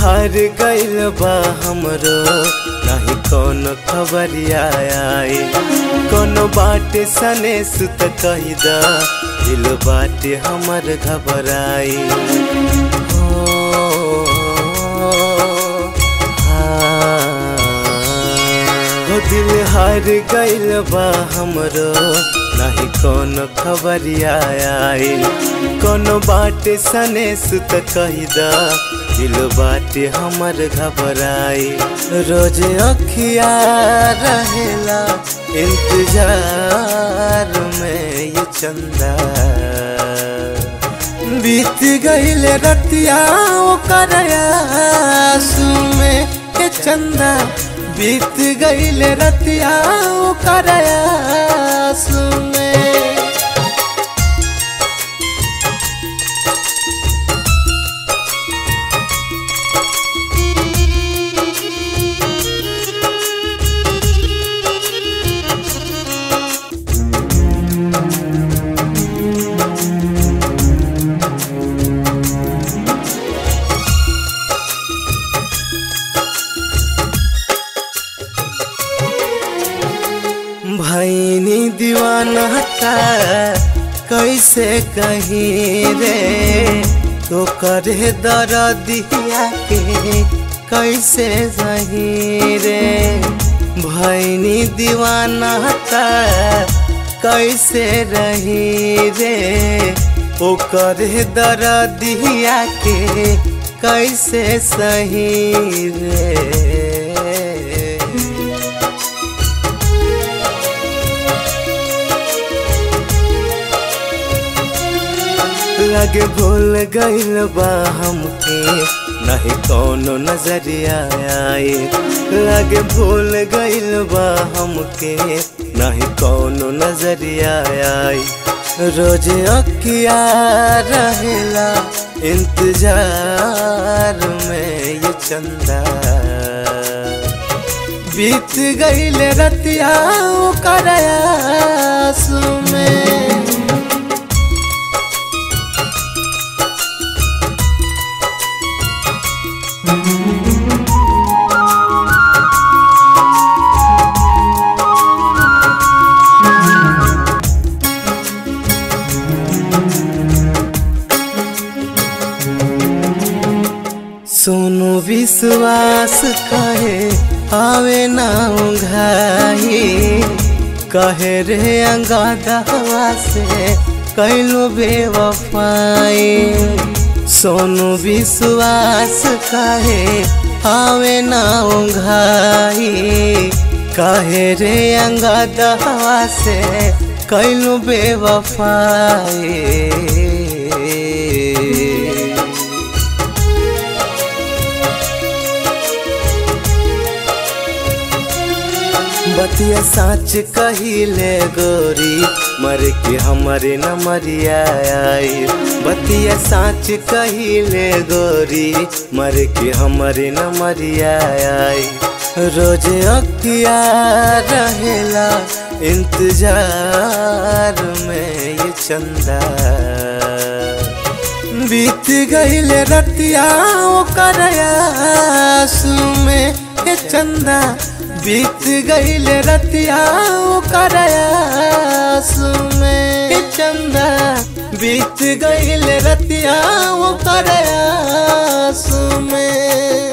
हार गइल बा हमरो? नाही कोनो खबरिया आई कोनो बाटे सने सुत कही दा दिल बाटे हमर घबराई। दिल हार गइल बा हमरो। नाही कोनो खबरिया आई कोनो बाटे सने सुत कही दा दिल बाटे हमर घबराई रोज अखिया रहेला इंतज़ार में ये चंदा। बीत गईल रतिया ओकर में ये चंदा। बीत गईल रतिया ओकर आँसू में भैनी दीवाना था, कैसे कहीं रे? तो करे दर दिया के, कैसे सही रे? भैनी दीवाना था, कैसे रही रे? ओ करे दर दिया के, कैसे सही रे? लगे भूल गइल बा हमके। नहीं कोनो नज़रिया आई लगे भूल गइल बा हमके। नहीं कोनो नज़रिया आई रोज अकिया रहेला इंतज़ार में ये चंदा। बीत गइल रतिया आँसू में। विश्वास कहे, आवे ना घाई कहे रे अंगादवा से, कैलो बेवफाई। सोनू विश्वास कहे, आवे ना घाई कहे रे अंगादवा से, कैलो बेवफाई। बतिया साच कहिले गोरी, मर के हमारे न मरिया आई। बतिया साच कहिले गोरी, मर के हमारे न मरिया आई। रोज अकिया रहेला, इंतज़ार में ये चंदा। बीत गईल रतिया, ओकर आँसू। ये चंदा बीत गईल रतिया ओकर आँसू में। चंदा बीत गईल रतिया ओकर आँसू में।